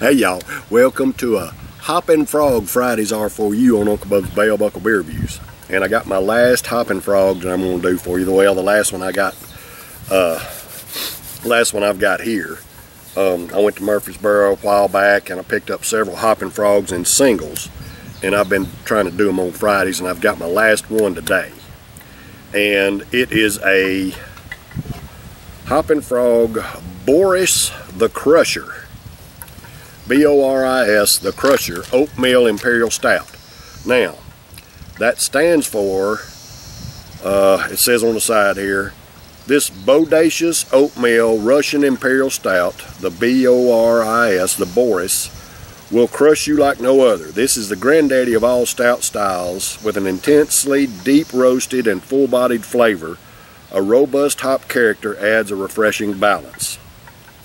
Hey y'all, welcome to a Hoppin' Frog Fridays are for you on Uncle Bub's Bell Buckle Beer Reviews. And I got my last Hoppin' Frog that I'm to do for you. The well, the last one I got, uh, last one I've got here. Um, I went to Murfreesboro a while back and I picked up several Hoppin' Frogs in singles. And I've been trying to do them on Fridays and I've got my last one today. And it is a Hoppin' Frog Boris the Crusher. B-O-R-I-S, the Crusher Oatmeal Imperial Stout. Now, that stands for, uh, it says on the side here, this Bodacious Oatmeal Russian Imperial Stout, the B-O-R-I-S, the Boris, will crush you like no other. This is the granddaddy of all stout styles with an intensely deep roasted and full-bodied flavor. A robust hop character adds a refreshing balance.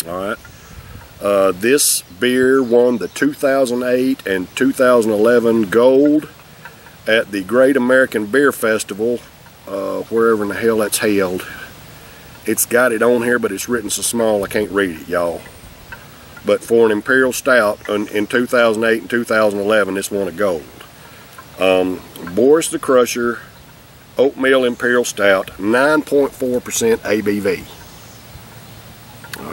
All right. Uh, this beer won the 2008 and 2011 gold at the Great American Beer Festival, uh, wherever in the hell that's held. It's got it on here, but it's written so small I can't read it, y'all. But for an Imperial Stout in, in 2008 and 2011, this won a gold. Um, Boris the Crusher Oatmeal Imperial Stout, 9.4% ABV.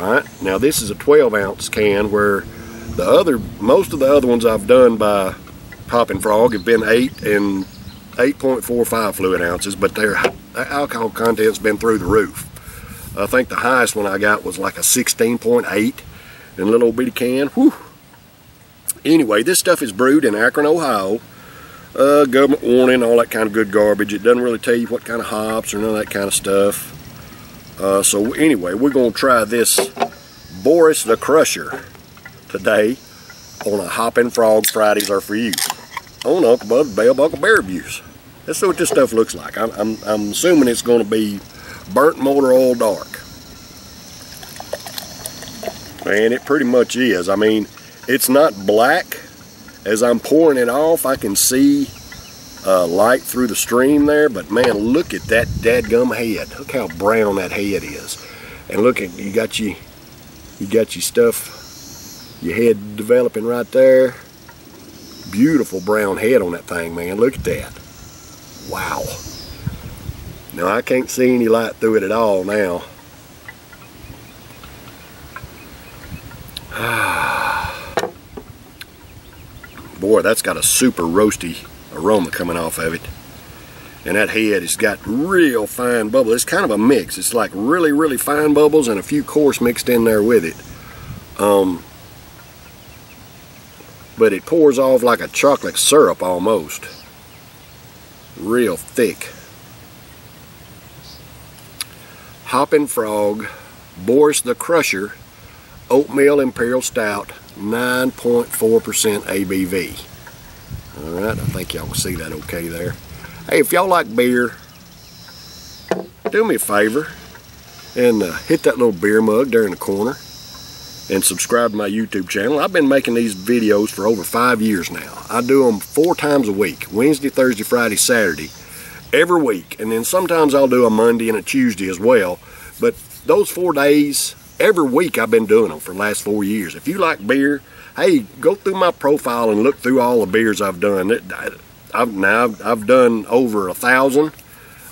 Alright, now this is a 12 ounce can where the other, most of the other ones I've done by Hoppin' Frog have been 8 and 8.45 fluid ounces, but their alcohol content's been through the roof. I think the highest one I got was like a 16.8 in a little bitty can. Whew. Anyway, this stuff is brewed in Akron, Ohio. Uh, government warning, all that kind of good garbage. It doesn't really tell you what kind of hops or none of that kind of stuff. Uh, so anyway, we're going to try this Boris the Crusher today on a Hoppin' Frog Fridays are for you on Uncle Bub's Bell Buckle Bear Reviews. Let's see what this stuff looks like. I'm, I'm, I'm assuming it's going to be burnt motor oil dark. And it pretty much is. I mean, it's not black. As I'm pouring it off, I can see uh, light through the stream there, but man, look at that dadgum head. Look how brown that head is. And look at, you got you, you got your stuff, your head developing right there. Beautiful brown head on that thing, man. Look at that. Wow. Now, I can't see any light through it at all now. Boy, that's got a super roasty aroma coming off of it. And that head has got real fine bubbles. It's kind of a mix. It's like really, really fine bubbles and a few coarse mixed in there with it. Um, but it pours off like a chocolate syrup almost. Real thick. Hoppin' Frog, Boris the Crusher, Oatmeal Imperial Stout, 9.4% ABV. Alright, I think y'all can see that okay there. Hey, if y'all like beer, do me a favor and uh, hit that little beer mug there in the corner and subscribe to my YouTube channel. I've been making these videos for over five years now. I do them four times a week, Wednesday, Thursday, Friday, Saturday, every week. And then sometimes I'll do a Monday and a Tuesday as well. But those four days, every week I've been doing them for the last four years. If you like beer, hey, go through my profile and look through all the beers I've done. I've now I've, I've done over a thousand.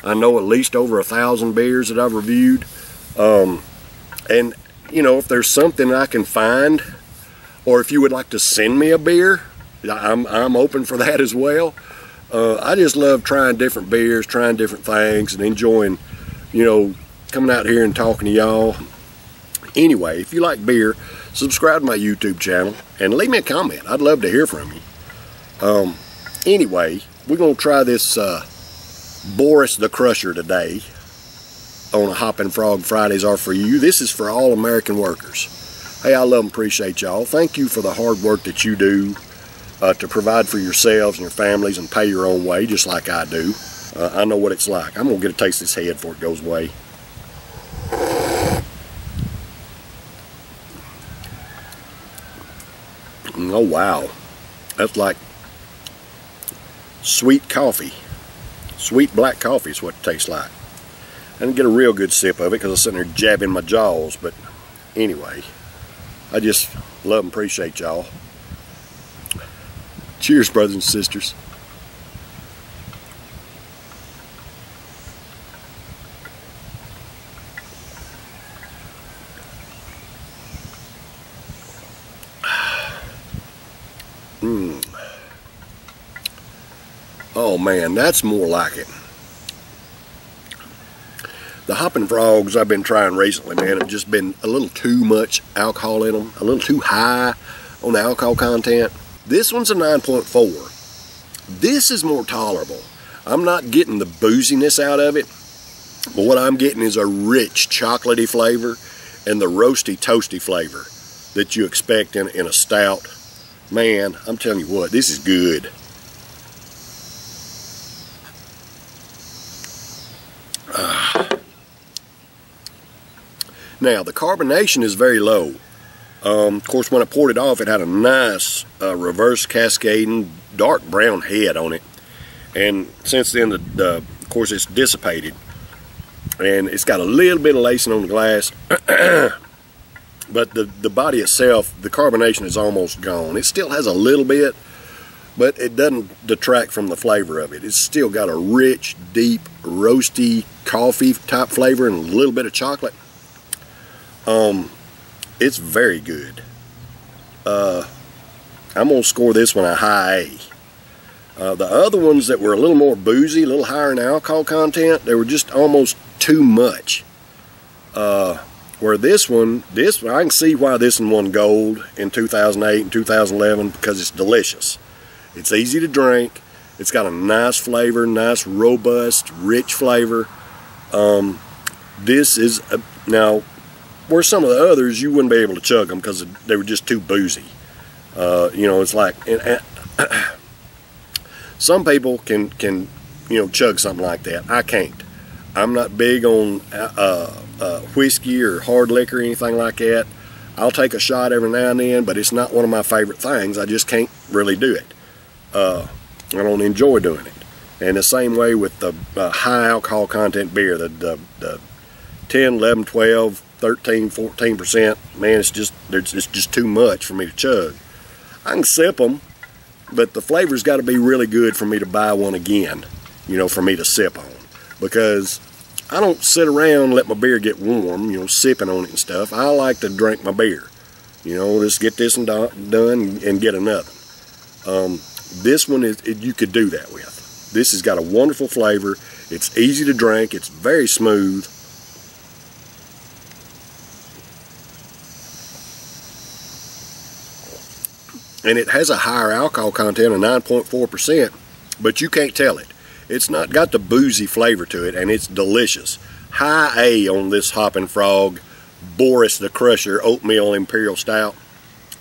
I know at least over a thousand beers that I've reviewed. Um, and you know, if there's something I can find, or if you would like to send me a beer, I'm I'm open for that as well. Uh, I just love trying different beers, trying different things, and enjoying, you know, coming out here and talking to y'all. Anyway, if you like beer, subscribe to my YouTube channel and leave me a comment. I'd love to hear from you. Um, anyway, we're going to try this uh, Boris the Crusher today on a Hoppin' Frog Fridays are for you. This is for all American workers. Hey, I love and appreciate y'all. Thank you for the hard work that you do uh, to provide for yourselves and your families and pay your own way, just like I do. Uh, I know what it's like. I'm going to get a taste of this head before it goes away. Oh wow, that's like sweet coffee. Sweet black coffee is what it tastes like. I didn't get a real good sip of it because I was sitting there jabbing my jaws, but anyway, I just Love and appreciate y'all. Cheers, brothers and sisters. Mm. Oh man, that's more like it. The Hoppin' Frogs I've been trying recently, man, have just been a little too much alcohol in them, a little too high on the alcohol content. This one's a 9.4. This is more tolerable. I'm not getting the booziness out of it, but what I'm getting is a rich chocolatey flavor and the roasty toasty flavor that you expect in, in a stout. Man, I'm telling you what, this is good. Uh, now, the carbonation is very low. Um, of course, when I poured it off, it had a nice uh, reverse cascading dark brown head on it. And since then, the, the, of course, it's dissipated. And it's got a little bit of lacing on the glass. but the, the body itself, the carbonation is almost gone. It still has a little bit, but it doesn't detract from the flavor of it. It's still got a rich, deep, roasty coffee type flavor and a little bit of chocolate. Um, it's very good. Uh, I'm going to score this one a high A. Uh, the other ones that were a little more boozy, a little higher in alcohol content, they were just almost too much. Uh, where this one, this I can see why this one won gold in 2008 and 2011 because it's delicious. It's easy to drink. It's got a nice flavor, nice, robust, rich flavor. Um, this is, a, now, where some of the others, you wouldn't be able to chug them because they were just too boozy. Uh, you know, it's like, and, and some people can, can, you know, chug something like that. I can't. I'm not big on uh, uh, whiskey or hard liquor or anything like that. I'll take a shot every now and then, but it's not one of my favorite things. I just can't really do it. Uh, I don't enjoy doing it. And the same way with the uh, high alcohol content beer, the, the, the 10, 11, 12, 13, 14%, man, it's just, it's just too much for me to chug. I can sip them, but the flavor's got to be really good for me to buy one again, you know, for me to sip on. Because I don't sit around and let my beer get warm, you know, sipping on it and stuff. I like to drink my beer. You know, just get this and done and get another. Um, this one, is you could do that with. This has got a wonderful flavor. It's easy to drink. It's very smooth. And it has a higher alcohol content of 9.4%, but you can't tell it. It's not got the boozy flavor to it, and it's delicious. High A on this Hoppin' Frog Boris the Crusher Oatmeal Imperial Stout.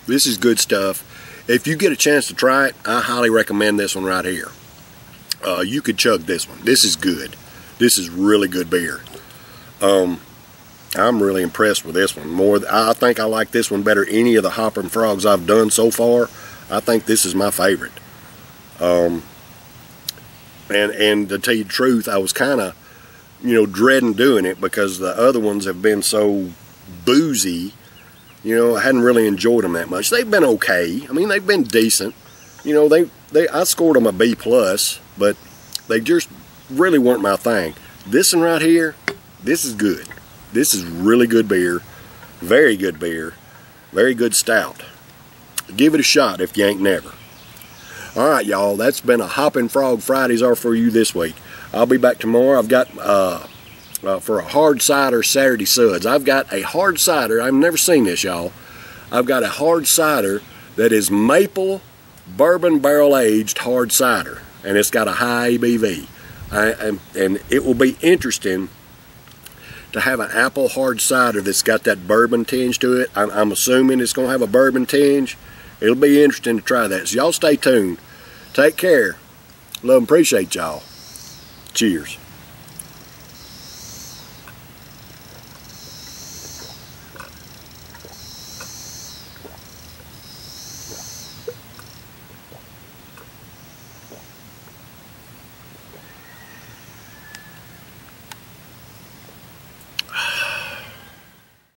This is good stuff. If you get a chance to try it, I highly recommend this one right here uh, you could chug this one. This is good. This is really good beer. Um, I'm really impressed with this one. More, I think I like this one better any of the Hoppin' Frogs I've done so far. I think this is my favorite. Um, and and to tell you the truth, I was kind of, you know, dreading doing it because the other ones have been so boozy. You know, I hadn't really enjoyed them that much. They've been okay. I mean, they've been decent. You know, they they I scored them a B plus but they just really weren't my thing. This one right here, this is good. This is really good beer, very good beer, very good stout. Give it a shot if you ain't never. All right, y'all, that's been a Hoppin' Frog Fridays are for you this week. I'll be back tomorrow. I've got, uh, uh, for a hard cider Saturday suds, I've got a hard cider. I've never seen this, y'all. I've got a hard cider that is maple bourbon barrel aged hard cider and it's got a high ABV. I, and, and it will be interesting to have an apple hard cider that's got that bourbon tinge to it. I'm, I'm assuming it's going to have a bourbon tinge. It'll be interesting to try that. So y'all stay tuned. Take care. Love and appreciate y'all. Cheers.